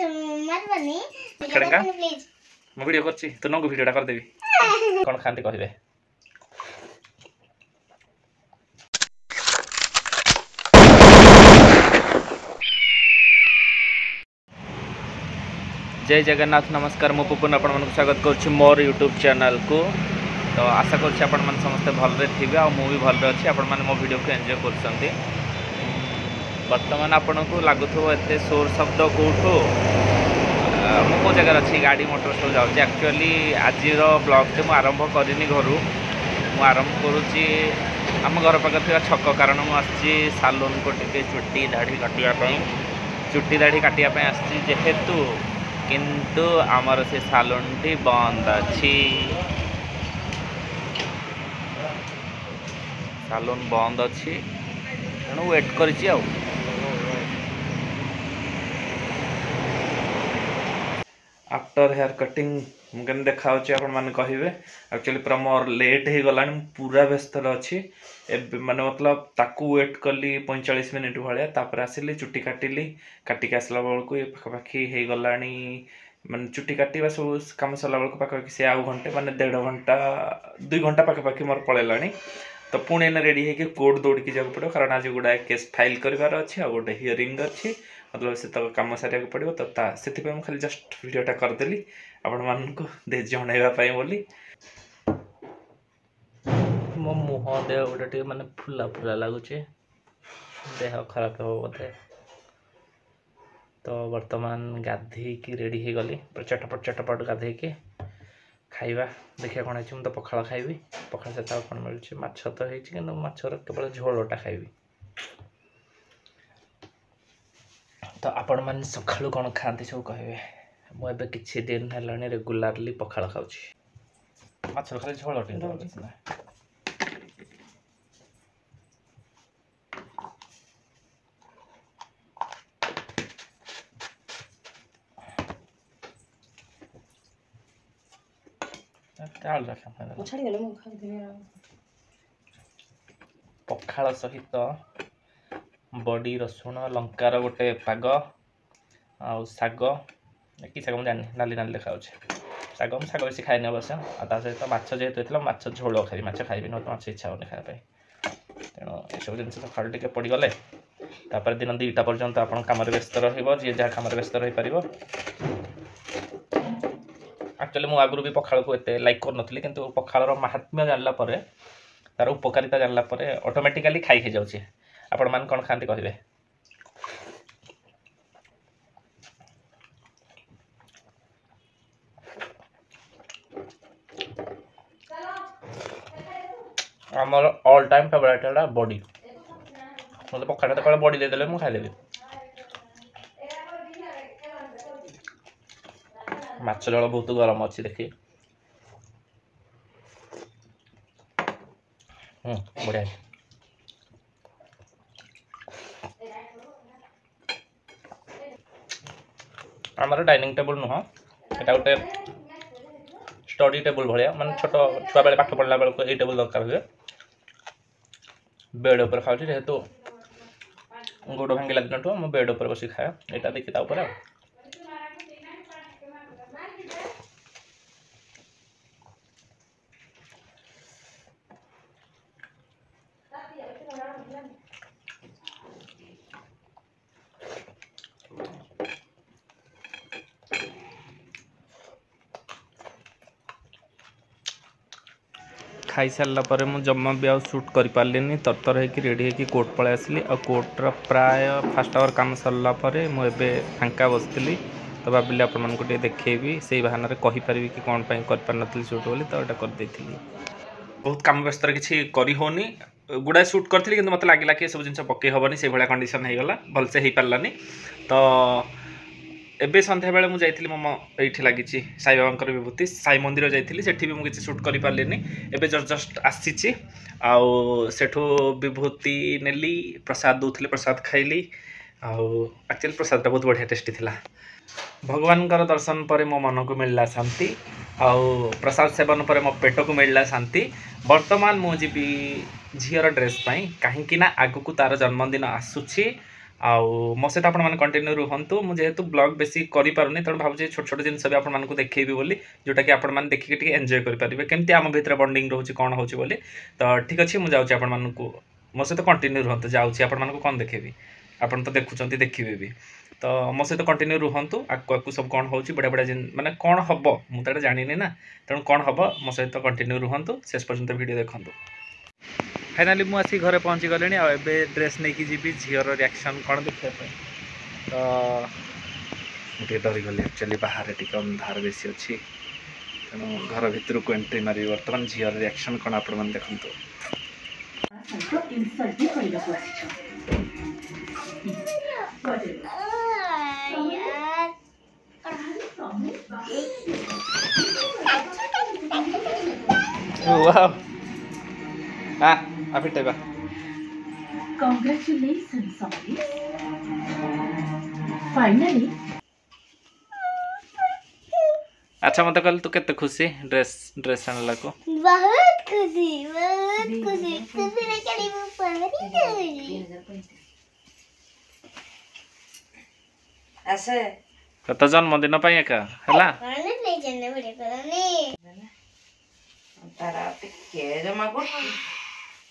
Video अच्छा, तो video कर ତୁ ନଙ୍କୁ ଭିଡ଼ିଓଟା जय जगन्नाथ नमस्कार मु पुपुन आपण मन स्वागत करुच्ची मोर यूट्यूब चैनल को तो आशा करुच्ची आपण मन समस्ते भल रे थिबे आपण मो वीडियो को एंजय करसंती ବର୍ତ୍ତମାନ ଆପଣଙ୍କୁ ଲାଗୁଥିବ ଏତେ ସୋର୍ ଶବ୍ଦ କେଉଁଠୁ ମୁଁ କେଉଁ ଜାଗାରେ ଅଛି ଗାଡ଼ି ମଟର ସବୁ ଯାଉଛି ଆକ୍ଚୁଆଲି ଆଜିର ବ୍ଲଗ୍ଟି ମୁଁ ଆରମ୍ଭ କରିନି ଘରୁ ମୁଁ ଆରମ୍ଭ କରୁଛି ଆମ ଘର ପାଖରେ ଥିବା ଛକ କାରଣ ମୁଁ ଆସିଛି ସାଲୁନ୍କୁ ଟିକେ ଚୁଟି ଦାଢ଼ି କାଟିବା ପାଇଁ ଚୁଟି ଦାଢ଼ି କାଟିବା ପାଇଁ ଆସିଛି ଯେହେତୁ କିନ୍ତୁ ଆମର ସେ ସାଲୁନ୍ଟି ବନ୍ଦ ଅଛି ସାଲୁନ୍ ବନ୍ଦ ଅଛି ତେଣୁ ୱେଟ୍ କରିଛି ଆଉ आफ्टर हेयर कटिंग के देखा आपण मैंने कहे एक्चुअली पूरा मोर लेट हो गला पूरा व्यस्त अच्छी मानने मतलब ताकू व्वेट कली पैंचाश मिनिट भाया आस चुट्टी काटिली काटिक आसला बेलू पखापाखी हो गला मान चुट्टी काटा सब कम सरला बेलू पाखापाखि से आउ घंटे मानते दे घंटा दुई घंटा पाखापाखि मोर पल तो पुणे रेडी कोर्ट दौड़ी जा पड़ो कारण आज गुड़ाए केस फाइल करार अच्छे आ गए हिअरींग अच्छी मतलब से तक कम सर पड़ो तो से खाली जस्ट भिडटा करदेली आपण मानक जनवाई बोली मो मुह देह गोटे मानते फुला फुला लगुचे देह खराब हो बोधे तो बर्तमान गाधी रेडीगली चटपट चटपट गाधी खाइबा देखिए कौन है मुझे पखाड़ खाइबी पखाड़ से कौन मिली मैं तो होवल झोलटा खाइबी ତ ଆପଣମାନେ ସକାଳୁ କ'ଣ ଖାଆନ୍ତି ସବୁ କହିବେ ମୁଁ ଏବେ କିଛି ଦିନ ହେଲାଣି ରେଗୁଲାରଲି ପଖାଳ ଖାଉଛି ମାଛ ଖାଲି ଝୋଳ ଟିକେ ପଖାଳ ସହିତ ବଡ଼ି ରସୁଣ ଲଙ୍କାର ଗୋଟେ ପାଗ ଆଉ ଶାଗ କି ଶାଗ ମୁଁ ଜାଣିନି ନାଲି ନାଲି ଦେଖାଯାଉଛି ଶାଗ ମୁଁ ଶାଗ ବେଶୀ ଖାଇନି ଅବଶ୍ୟ ଆଉ ତା ସହିତ ମାଛ ଯେହେତୁ ହେଇଥିଲା ମାଛ ଝୋଳ ଖାଇବି ମାଛ ଖାଇବି ନହେଲେ ମାଛ ଇଚ୍ଛା ହେଉନି ଖାଇବା ପାଇଁ ତେଣୁ ଏସବୁ ଜିନିଷ ସକାଳୁ ଟିକେ ପଡ଼ିଗଲେ ତାପରେ ଦିନ ଦୁଇଟା ପର୍ଯ୍ୟନ୍ତ ଆପଣ କାମରେ ବ୍ୟସ୍ତ ରହିବ ଯିଏ ଯାହା କାମରେ ବ୍ୟସ୍ତ ରହିପାରିବ ଆକ୍ଚୁଆଲି ମୁଁ ଆଗରୁ ବି ପଖାଳକୁ ଏତେ ଲାଇକ୍ କରୁନଥିଲି କିନ୍ତୁ ପଖାଳର ମାହାତ୍ମ୍ୟ ଜାଣିଲା ପରେ ତା'ର ଉପକାରିତା ଜାଣିଲା ପରେ ଅଟୋମେଟିକାଲି ଖାଇ ହେଇଯାଉଛି ଆପଣମାନେ କ'ଣ ଖାଆନ୍ତି କହିବେ আমার অল টাইম ফেভারিট হলো বডি মতো পখাটা করে বডি দিয়ে দিলে মু খাই দেবি মাছ জল বহুত গরম অছি দেখি হুম বড়িয়া ଆମର ଡାଇନିଂ ଟେବୁଲ୍ ନୁହଁ ଏଇଟା ଗୋଟେ ଷ୍ଟଡ଼ି ଟେବୁଲ୍ ଭଳିଆ ମାନେ ଛୋଟ ଛୁଆବେଳେ ପାଠ ପଢ଼ିଲା ବେଳକୁ ଏଇ ଟେବୁଲ୍ ଦରକାର ହୁଏ ବେଡ଼୍ ଉପରେ ଖାଉଛି ଯେହେତୁ ଗୋଡ଼ ଭାଙ୍ଗିଲା ଦିନଠୁ ମୁଁ ବେଡ଼୍ ଉପରେ ବସି ଖାଏ ଏଇଟା ଦେଖି ତା ଉପରେ ଆଉ खाई सारापर मुझ जमा भी आज सुट कर पारे तरतर होडी कोर्ट पलि आसली कोर्टर प्राय फास्ट आवर काम सरलापर मुझे फांका बसली तो भाविली आपको देखेबी से बाहन कहीपर कि कौन पर सुट बोली तो ये करदे बहुत कम व्यस्त किसी करहनी गुड़ाए सुट करी कि मतलब लगे कि सब जिन पकई हेनी से भाया कंडीशन होगा भलसे हो पारानी तो ए संथे बेला मै थियो म ए साई बाबांकर विभूति साई मन्दिर जाइसि म जस्ट गरिपारि ए आ सेठो विभूति नेली प्रसाद दउथले प्रसाद खाइली आउली प्रसाद बहुत बढिया टेस्ट था भगवा दर्शन परे मनको मिलि आ प्रसाद सेवन पर म पेटको मिलि बर्तमान मि झियो ना आगु को तार जन्मदिन आसु ଆଉ ମୋ ସହିତ ଆପଣମାନେ କଣ୍ଟିନ୍ୟୁ ରୁହନ୍ତୁ ମୁଁ ଯେହେତୁ ବ୍ଲଗ୍ ବେଶୀ କରିପାରୁନି ତେଣୁ ଭାବୁଛି ଛୋଟ ଛୋଟ ଜିନିଷ ବି ଆପଣମାନଙ୍କୁ ଦେଖେଇବି ବୋଲି ଯେଉଁଟାକି ଆପଣମାନେ ଦେଖିକି ଟିକେ ଏନ୍ଜୟ କରିପାରିବେ କେମିତି ଆମ ଭିତରେ ବଣ୍ଡିଂ ରହୁଛି କ'ଣ ହେଉଛି ବୋଲି ତ ଠିକ୍ ଅଛି ମୁଁ ଯାଉଛି ଆପଣମାନଙ୍କୁ ମୋ ସହିତ କଣ୍ଟିନ୍ୟୁ ରୁହନ୍ତୁ ଯାଉଛି ଆପଣମାନଙ୍କୁ କ'ଣ ଦେଖେଇବି ଆପଣ ତ ଦେଖୁଛନ୍ତି ଦେଖିବେ ବି ତ ମୋ ସହିତ କଣ୍ଟିନ୍ୟୁ ରୁହନ୍ତୁ ଆକୁ ଆକୁ ସବୁ କ'ଣ ହେଉଛି ବଢ଼ିଆ ବଢ଼ିଆ ଜିନିଷ ମାନେ କ'ଣ ହେବ ମୁଁ ତ ଏଇଟା ଜାଣିନି ନା ତେଣୁ କ'ଣ ହେବ ମୋ ସହିତ କଣ୍ଟିନ୍ୟୁ ରୁହନ୍ତୁ ଶେଷ ପର୍ଯ୍ୟନ୍ତ ଭିଡ଼ିଓ ଦେଖନ୍ତୁ ଫାଇନାଲି ମୁଁ ଆସିକି ଘରେ ପହଞ୍ଚିଗଲିଣି ଆଉ ଏବେ ଡ୍ରେସ୍ ନେଇକି ଯିବି ଝିଅର ରିଆକ୍ସନ୍ କ'ଣ ଦେଖିବା ପାଇଁ ତ ମୁଁ ଟିକେ ଡରିଗଲି ଆକ୍ଚୁଆଲି ବାହାରେ ଟିକେ ଅନ୍ଧାର ବେଶୀ ଅଛି ତେଣୁ ଘର ଭିତରକୁ ଏଣ୍ଟ୍ରି ମାରିବି ବର୍ତ୍ତମାନ ଝିଅର ରିଆକ୍ସନ୍ କ'ଣ ଆପଣମାନେ ଦେଖନ୍ତୁ Wow. Ah. ಅಬಿಟ್ಟೆ ಬಾ Congratulations, Sophie. Finally. अच्छा मत मतलब कल तू तो केते खुशी ड्रेस ड्रेस आनला को बहुत खुशी बहुत खुशी खुशी ने के लिए परी दे ऐसे तो जन्मदिन पाई एका हला अरे नहीं जन्मदिन पर नहीं तारा टिके जमा को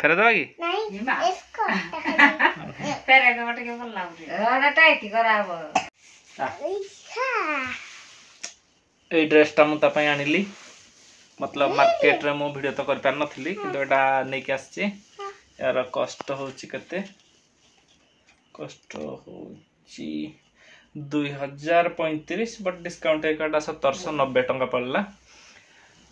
ফেরা দাও কি না এসকো ফেরা গো মত কি ভাল লাগে ওটা টাইটি করাব এই ড্রেসটা মু তাপাই আনিলি मतलब मार्केट रे मो वीडियो तो कर पर नथिली हाँ। किंतु एटा नेके आछि यार कष्ट होउछि केते कष्ट होउछि 2035 बट डिस्काउंट एकटा 1790 टका पड़ला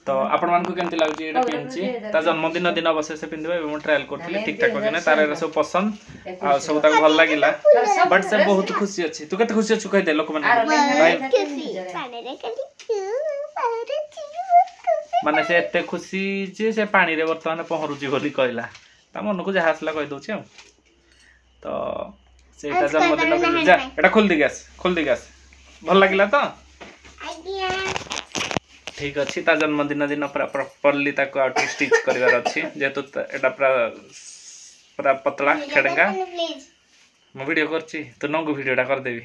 ତ ଆପଣମାନଙ୍କୁ କେମିତି ଲାଗୁଛି ଏଇଟା ପିନ୍ଧିଛି ତା ଜନ୍ମଦିନ ଦିନ ଅବଶ୍ୟ ସେ ପିନ୍ଧିବ ଏବଂ ଟ୍ରାଏଲ୍ କରୁଥିଲି ଠିକ୍ ଠାକ୍ ଅଛି ତାର ଏଗୁଡ଼ା ସବୁ ପସନ୍ଦ ଆଉ ସବୁ ତାକୁ ଭଲ ଲାଗିଲା ବଟ୍ ସେ ବହୁତ ଖୁସି ଅଛି ତୁ କେତେ ଖୁସି ଅଛୁ କହିଦେ ଲୋକମାନେ ଭାଇ ମାନେ ସେ ଏତେ ଖୁସି ଯେ ସେ ପାଣିରେ ବର୍ତ୍ତମାନ ପହଁରୁଛି ବୋଲି କହିଲା ତା ମନକୁ ଯାହା ଆସିଲା କହିଦେଉଛି ଆଉ ତ ସେଇଟା ଜନ୍ମଦିନ ଯା ଏଇଟା ଖୋଲି ଗ୍ୟାସ୍ ଆସ ଗ୍ୟାସ୍ ଭଲ ଲାଗିଲା ତ ଆଜ୍ଞା ठीक अच्छे ता जन्मदिन दिन पूरा प्रपरली आउट स्टिच करार अच्छे जेहेतु यहाँ पूरा पूरा पतला खेड़ा मु भिड कर भिडा करदेवी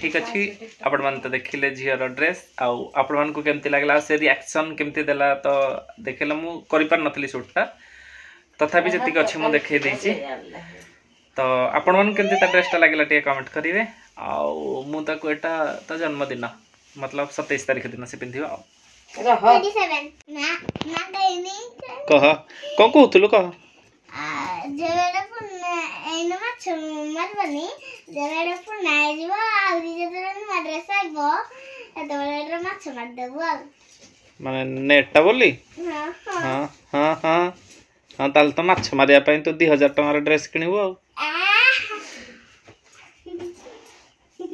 ठीक अच्छे आपण मैंने तो देखिले झीर ड्रेस आपण मैं कमी लगे से रिएक्शन केमती दे तो देखे मुझे करी सुटा तथापि जी अच्छे मुझे देखे दे दे ତ ଆପଣମାନଙ୍କୁ କେମିତି ତା ଡ୍ରେସ୍ଟା ଲାଗିଲା ଟିକେ କମେଣ୍ଟ କରିବେ ଆଉ ମୁଁ ତାକୁ ଏଇଟା ତା ଜନ୍ମଦିନ ମତଲବ ସତେଇଶ ତାରିଖ ଦିନ ସେ ପିନ୍ଧିବ ଆଉ କହ କ'ଣ କହୁଥିଲୁ କହ ମାନେ ନେଟ୍ଟା ବୋଲି ହଁ ହଁ ହଁ ହଁ ତାହେଲେ ତ ମାଛ ମାରିବା ପାଇଁ ତୁ ଦୁଇ ହଜାର ଟଙ୍କାର ଡ୍ରେସ୍ କିଣିବୁ ଆଉ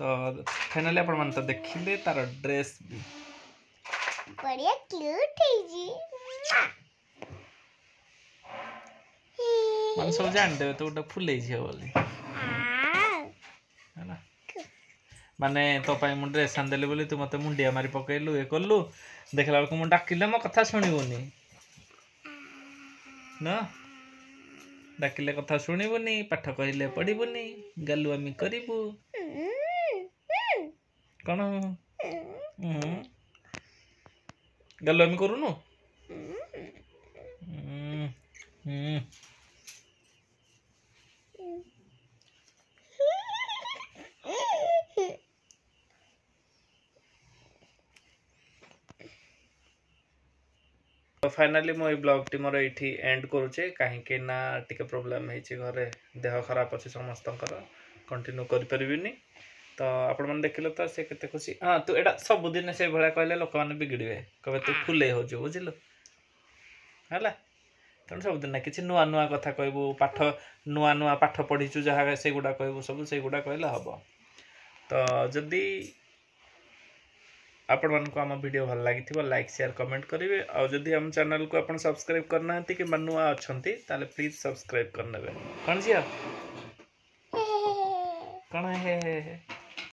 ତ ଫାଇନାଲି ଆପଣମାନେ ତ ଦେଖିଲେ ତାର ଡ୍ରେସ୍ ବି ବଢିଆ କ୍ୟୁଟ୍ ହେଇଛି ମାନେ ସବୁ ଜାଣିଦେବେ ତ ଗୋଟେ ଫୁଲେଇ ଝିଅ ବୋଲି ହେଲା ମାନେ ତୋ ପାଇଁ ମୁଁ ଡ୍ରେସ୍ ଆଣିଦେଲି ବୋଲି ତୁ ମୋତେ ମୁଣ୍ଡିଆ ମାରି ପକେଇଲୁ ଇଏ କଲୁ ଦେଖିଲା ବେଳକୁ ମୁଁ ଡାକିଲେ ମୋ କଥା ଶୁଣିବୁନି ନା ଡାକିଲେ କଥା ଶୁଣିବୁନି ପାଠ କହିଲେ ପଢ଼ିବୁନି ଗାଲୁଆମି କରିବୁ କ'ଣ ଗାଲୁ ଆମେ କରୁନୁ ফাইনালি মু এই ব্লগটি মোর এইটি এন্ড করুছে কাহিঁকি না টিকে প্রোবলেম হয়েছে ঘরে দেহ খারাপ আছে সমস্তଙ୍କର কন্টিনিউ କରିପାରିବିନି तो आपण देख लो तो सी के खुशी हाँ तू एटा सबुदिन से भाया कह लोक मैंने बिगड़े कह तू फुले हो बुझल है तेना सब दिन किसी नुआ नुआ कथ कहू पाठ नुआ नुआ पाठ पढ़ी चु जहाँ से गुड़ा कहू सब से गुड़ा कहले हम तो जदि आपण मन आम भिड भल लगी लाइक सेयार कमेंट करेंगे आदि आम चैनल को आज सब्सक्राइब करना कि नुआ अच्छा तेल प्लीज सब्सक्राइब करने कौन झी कौन है